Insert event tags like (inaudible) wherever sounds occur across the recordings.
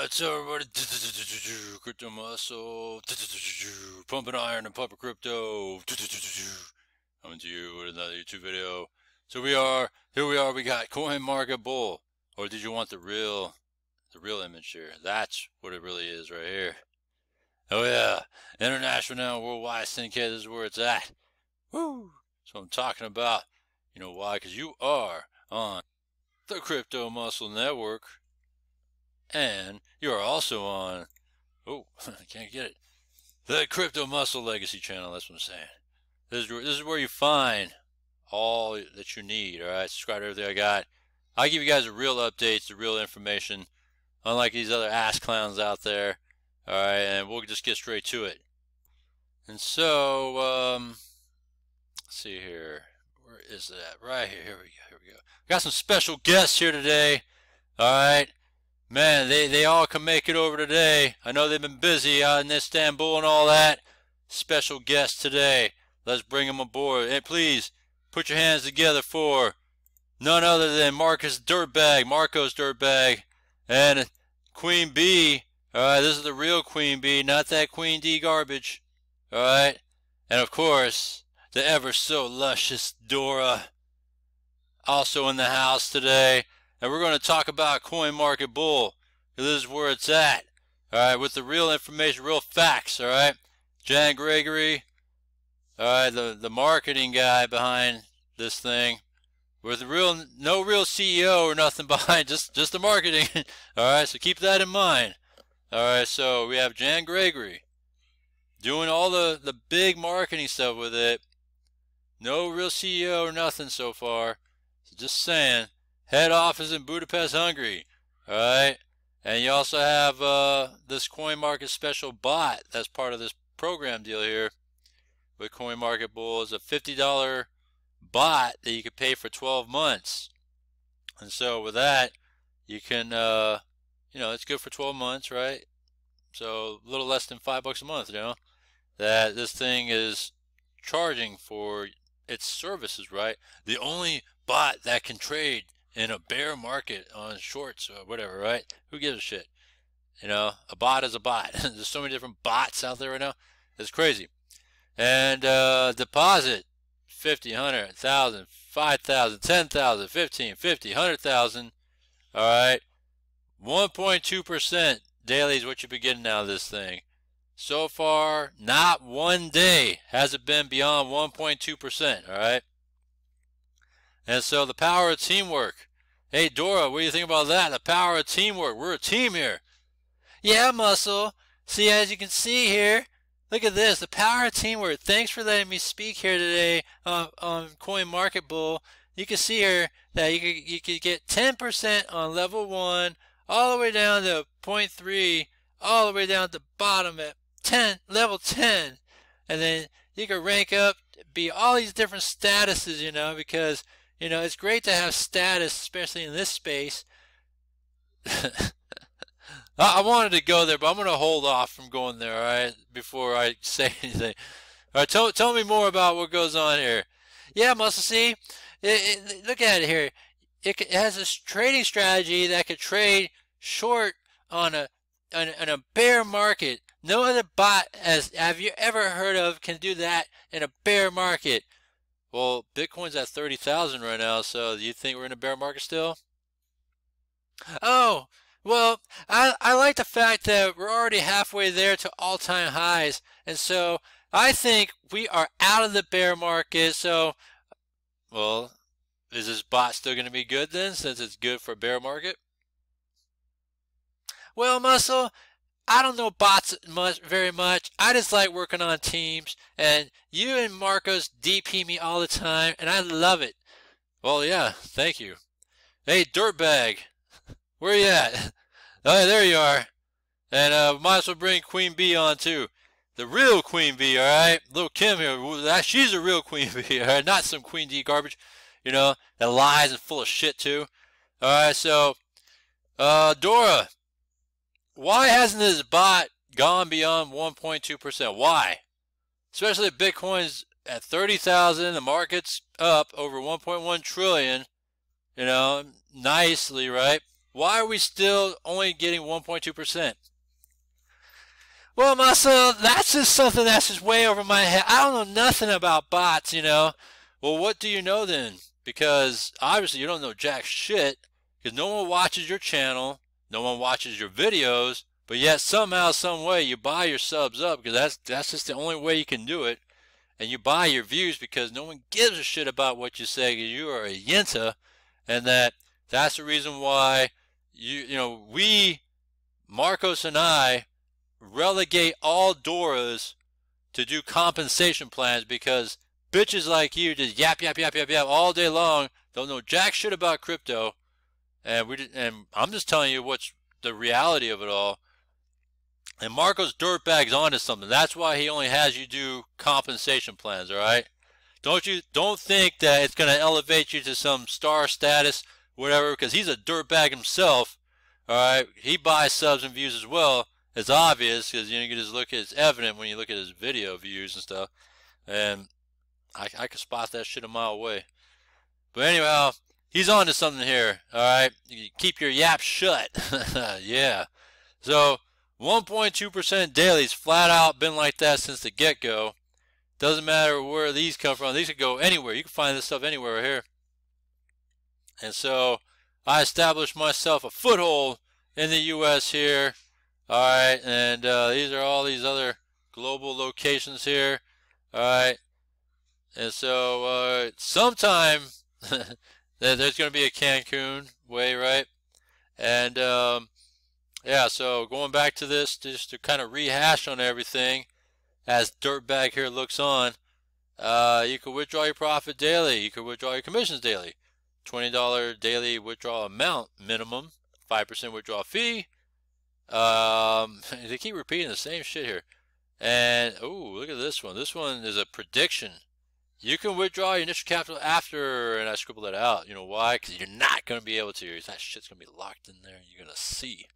What's up, everybody? Crypto muscle, pumping iron and pumping crypto. Coming to you with another YouTube video. So we are here. We are. We got Coin Market Bull, or did you want the real, the real image here? That's what it really is right here. Oh yeah, international now, worldwide syndicate is where it's at. Woo! So I'm talking about. You know why? Because you are on the Crypto Muscle Network. And you are also on, oh, (laughs) I can't get it, the Crypto Muscle Legacy channel. That's what I'm saying. This is, this is where you find all that you need. All right, subscribe to everything I got. I give you guys the real updates, the real information, unlike these other ass clowns out there. All right, and we'll just get straight to it. And so, um, let's see here. Where is that? Right here. Here we go. Here we go. Got some special guests here today. All right. Man, they, they all can make it over today. I know they've been busy out in Istanbul and all that. Special guest today. Let's bring them aboard. And please, put your hands together for none other than Marcus Dirtbag, Marcos Dirtbag, and Queen B. Alright, this is the real Queen B, not that Queen D garbage. Alright? And of course, the ever so luscious Dora. Also in the house today and we're going to talk about Coin Market Bull. This is where it's at. All right, with the real information, real facts. All right, Jan Gregory. All right, the the marketing guy behind this thing, with real no real CEO or nothing (laughs) behind, just just the marketing. (laughs) all right, so keep that in mind. All right, so we have Jan Gregory doing all the the big marketing stuff with it. No real CEO or nothing so far. So just saying head office in Budapest, Hungary. All right. And you also have uh, this Coin Market Special bot that's part of this program deal here with Coin Market Bull. is a $50 bot that you could pay for 12 months. And so with that, you can, uh, you know, it's good for 12 months, right? So a little less than five bucks a month, you know, that this thing is charging for its services, right? The only bot that can trade in a bear market on shorts or whatever, right? Who gives a shit? You know, a bot is a bot. (laughs) There's so many different bots out there right now. It's crazy. And uh, deposit 50, 100, 1,000, 5,000, 10,000, 15, 50, 100,000. All right. 1.2% daily is what you've been getting out of this thing. So far, not one day has it been beyond 1.2%. All right. And so the power of teamwork. Hey, Dora, what do you think about that? The power of teamwork. We're a team here. Yeah, Muscle. See, as you can see here, look at this. The power of teamwork. Thanks for letting me speak here today on, on Coin Market Bull. You can see here that you could, you could get 10% on level 1, all the way down to 0.3, all the way down to the bottom at 10, level 10. And then you can rank up, be all these different statuses, you know, because you know, it's great to have status, especially in this space. (laughs) I wanted to go there, but I'm going to hold off from going there, all right, before I (laughs) say anything. All right, tell, tell me more about what goes on here. Yeah, Muscle C, it, it, look at it here. It, it has a trading strategy that could trade short on a on, on a bear market. No other bot, as have you ever heard of, can do that in a bear market. Well, Bitcoin's at 30,000 right now, so do you think we're in a bear market still? Oh, well, I, I like the fact that we're already halfway there to all-time highs, and so I think we are out of the bear market, so, well, is this bot still going to be good then, since it's good for a bear market? Well, Muscle, I don't know bots much, very much. I just like working on teams, and you and Marcos DP me all the time, and I love it. Well, yeah, thank you. Hey, dirtbag, where you at? (laughs) Oh, there you are. And uh, might as well bring Queen Bee on too. The real Queen Bee, all right? Little Kim here, she's a real Queen Bee, (laughs) all right? Not some Queen D garbage, you know, that lies and full of shit too. All right, so uh, Dora, why hasn't this bot gone beyond 1.2%? Why? Especially Bitcoin's at 30,000, the market's up over 1.1 trillion, you know, nicely, right? Why are we still only getting 1.2%? Well, Marcel, that's just something that's just way over my head. I don't know nothing about bots, you know. Well, what do you know then? Because obviously you don't know jack shit because no one watches your channel, no one watches your videos, but yet somehow, some way you buy your subs up because that's that's just the only way you can do it. And you buy your views because no one gives a shit about what you say because you are a yenta and that that's the reason why you you know we Marcos and I relegate all Doras to do compensation plans because bitches like you just yap yap yap yap yap all day long don't know jack shit about crypto and we and I'm just telling you what's the reality of it all. And Marcos dirtbag's onto something. That's why he only has you do compensation plans all right? Don't you don't think that it's going to elevate you to some star status whatever because he's a dirtbag himself all right? He buys subs and views as well. It's obvious because you, know, you can just look at it's evident when you look at his video views and stuff. And I, I could spot that shit a mile away. But anyhow he's on to something here all right? Keep your yap shut. (laughs) Yeah. So 1.2% daily's flat out been like that since the get-go. Doesn't matter where these come from. These could go anywhere. You can find this stuff anywhere right here. And so I established myself a foothold in the US here all right, and uh, these are all these other global locations here. All right, and so uh, sometime (laughs) there's going to be a Cancun way, right? And um, yeah, so going back to this, just to kind of rehash on everything, as Dirtbag here looks on, uh, you can withdraw your profit daily. You can withdraw your commissions daily. $20 daily withdrawal amount minimum, 5% withdrawal fee, um, (laughs) they keep repeating the same shit here. And, oh, look at this one. This one is a prediction. You can withdraw your initial capital after, and I scribbled that out. You know why? Because you're not going to be able to. That shit's going to be locked in there. You're going to see.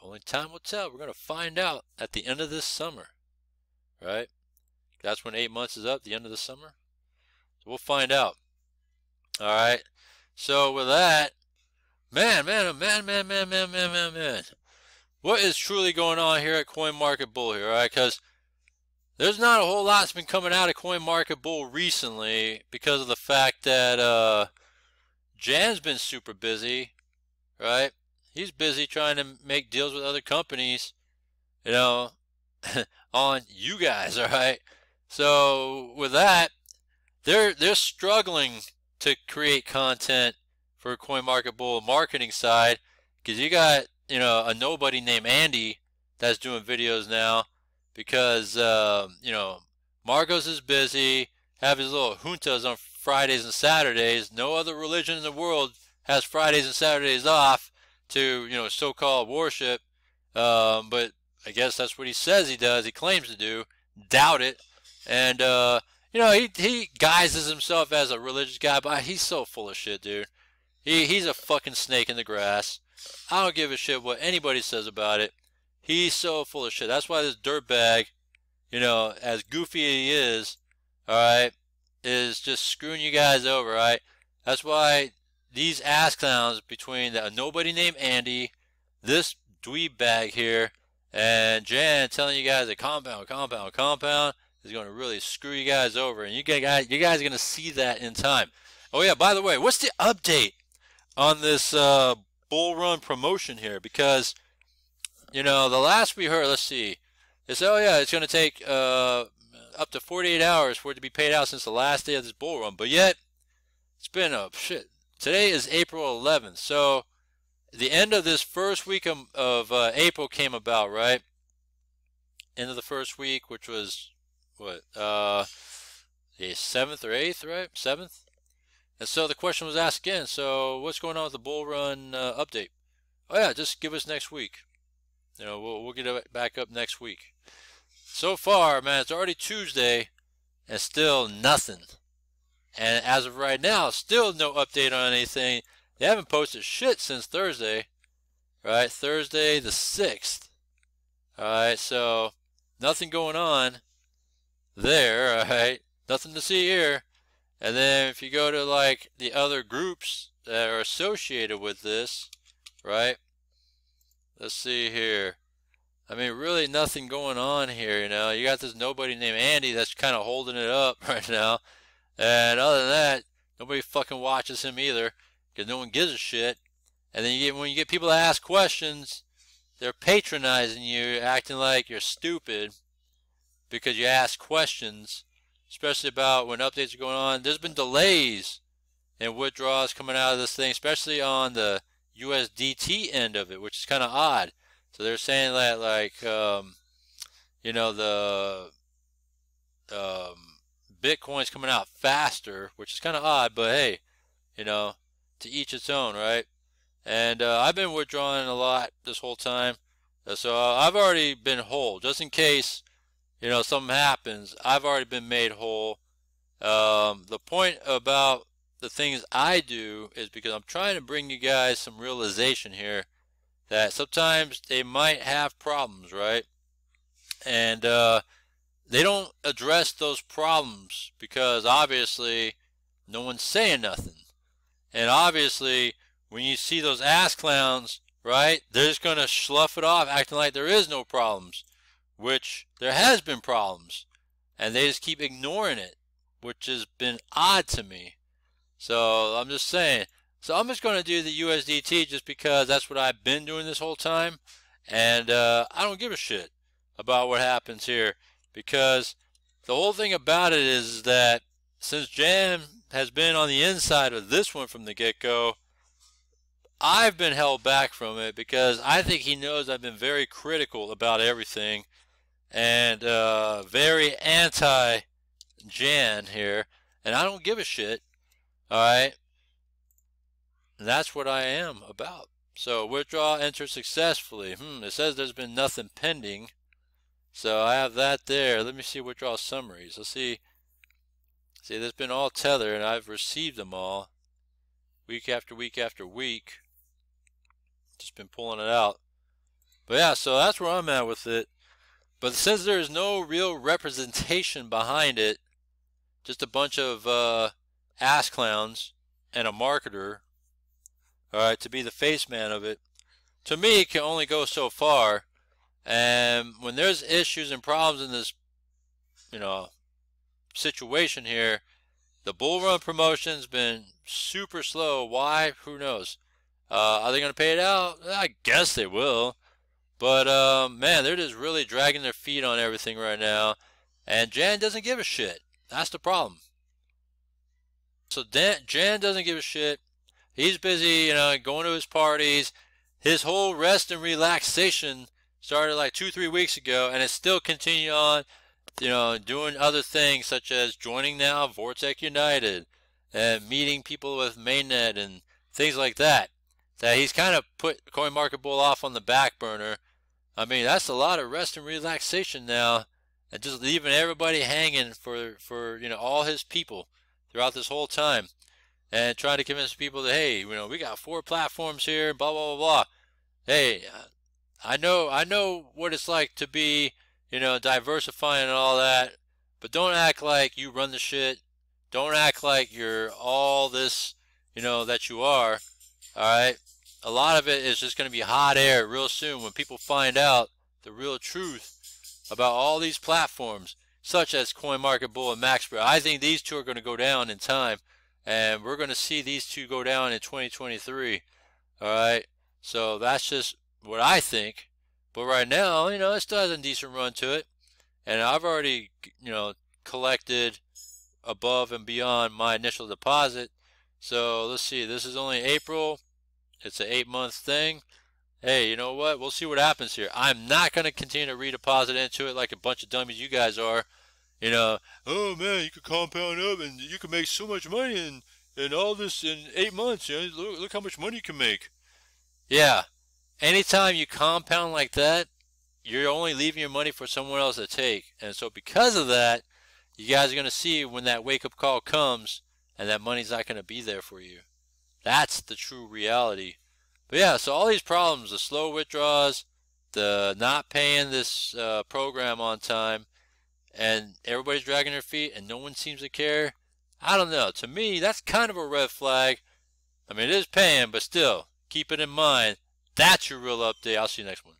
Only time will tell. We're going to find out at the end of this summer. Right? That's when eight months is up, the end of the summer. So we'll find out. All right. So with that, man, man, oh, man, man, man, man, man, man, man what is truly going on here at Coin Market Bull here, right? Because there's not a whole lot that's been coming out of Coin Market Bull recently because of the fact that uh, Jan's been super busy, right? He's busy trying to make deals with other companies, you know, (laughs) on you guys, (laughs) all right? So with that, they're they're struggling to create content for Coin Market Bull marketing side because you got you know, a nobody named Andy that's doing videos now because, uh, you know, Marcos is busy, have his little juntas on Fridays and Saturdays. No other religion in the world has Fridays and Saturdays off to, you know, so-called worship. Um, but I guess that's what he says he does. He claims to do. Doubt it. And, uh, you know, he, he guises himself as a religious guy, but he's so full of shit, dude. He, he's a fucking snake in the grass. I don't give a shit what anybody says about it. He's so full of shit. That's why this dirtbag, you know, as goofy as he is, alright, is just screwing you guys over, right? That's why these ass clowns between the, nobody named Andy, this dweeb bag here, and Jan telling you guys that compound, compound, compound is going to really screw you guys over. And you guys, you guys are going to see that in time. Oh yeah, by the way, what's the update on this uh, bull run promotion here because, you know, the last we heard, let's see, is oh yeah, it's going to take uh, up to 48 hours for it to be paid out since the last day of this bull run. But yet, it's been a shit. Today is April 11th, so the end of this first week of, of uh, April came about, right? End of the first week, which was what uh, the seventh or eighth, right? Seventh. And so the question was asked again, so what's going on with the bull run uh, update? Oh yeah, just give us next week. You know, we'll, we'll get it back up next week. So far, man, it's already Tuesday and still nothing. And as of right now, still no update on anything. They haven't posted shit since Thursday, right? Thursday the 6th. Alright, so nothing going on there, (laughs) alright? Nothing to see here. And then if you go to like the other groups that are associated with this, right? Let's see here. I mean, really nothing going on here, you know. You got this nobody named Andy that's kind of holding it up (laughs) right now. And other than that, nobody fucking watches him either because no one gives a shit. And then you get when you get people to ask questions, they're patronizing you, acting like you're stupid because you ask questions, especially about when updates are going on. There's been delays in withdrawals coming out of this thing, especially on the USDT end of it, which is kind of odd. So they're saying that like um, you know the um, Bitcoin's coming out faster, which is kind of odd, but hey, you know, to each its own, right? And uh, I've been withdrawing a lot this whole time, uh, so I've already been whole, just in case you know something happens. I've already been made whole. Um, the point about the things I do is because I'm trying to bring you guys some realization here that sometimes they might have problems, right? And uh, they don't address those problems because obviously no one's saying nothing. And obviously, when you see those ass clowns, right, they're just going to slough it off acting like there is no problems, which there has been problems. And they just keep ignoring it, which has been odd to me. So I'm just saying, so I'm just going to do the USDT just because that's what I've been doing this whole time. And uh, I don't give a shit about what happens here because the whole thing about it is that since Jan has been on the inside of this one from the get-go, I've been held back from it because I think he knows I've been very critical about everything and uh, very anti-Jan here. And I don't give a shit. All right. That's what I am about. So withdraw, enter successfully. Hmm, it says there's been nothing pending. So I have that there. Let me see withdraw summaries. Let's see. See, there's been all tether, and I've received them all week after week after week. Just been pulling it out. But yeah, so that's where I'm at with it. But since there is no real representation behind it, just a bunch of uh, ass clowns and a marketer all right, to be the face man of it, to me, can only go so far. And when there's issues and problems in this, you know, situation here, the bull run promotion's been super slow. Why? Who knows? Uh, are they going to pay it out? I guess they will. But, um, man, they're just really dragging their feet on everything right now. And Jan doesn't give a shit. That's the problem. So Dan, Jan doesn't give a shit. He's busy, you know, going to his parties. His whole rest and relaxation started like two, three weeks ago, and it's still continuing on, you know, doing other things such as joining now Vortic United and meeting people with Mainet and things like that. That he's kind of put CoinMarketBull off on the back burner. I mean, that's a lot of rest and relaxation now, and just leaving everybody hanging for for you know all his people throughout this whole time and trying to convince people that hey, you know, we got four platforms here, blah blah blah blah. Hey, I know I know what it's like to be, you know, diversifying and all that, but don't act like you run the shit. Don't act like you're all this, you know, that you are. All right. A lot of it is just going to be hot air real soon when people find out the real truth about all these platforms, such as CoinMarketBull and MaxBro. I think these two are going to go down in time and we're going to see these two go down in 2023. All right, so that's just what I think. But right now, you know, it still has a decent run to it, and I've already, you know, collected above and beyond my initial deposit. So let's see, this is only April. It's an eight month thing. Hey, you know what? We'll see what happens here. I'm not going to continue to redeposit into it like a bunch of dummies you guys are. You know, oh man, you could compound up and you can make so much money in, in all this in eight months. You know, look, look how much money you can make. Yeah. Anytime you compound like that, you're only leaving your money for someone else to take. And so because of that, you guys are going to see when that wake up call comes and that money's not going to be there for you. That's the true reality. But yeah, so all these problems, the slow withdrawals, the not paying this uh, program on time, and everybody's dragging their feet and no one seems to care. I don't know. To me, that's kind of a red flag. I mean, it is paying, but still, keep it in mind That's your real update. I'll see you next one.